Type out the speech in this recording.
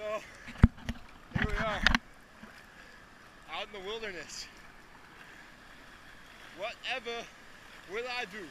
So, here we are, out in the wilderness. Whatever will I do?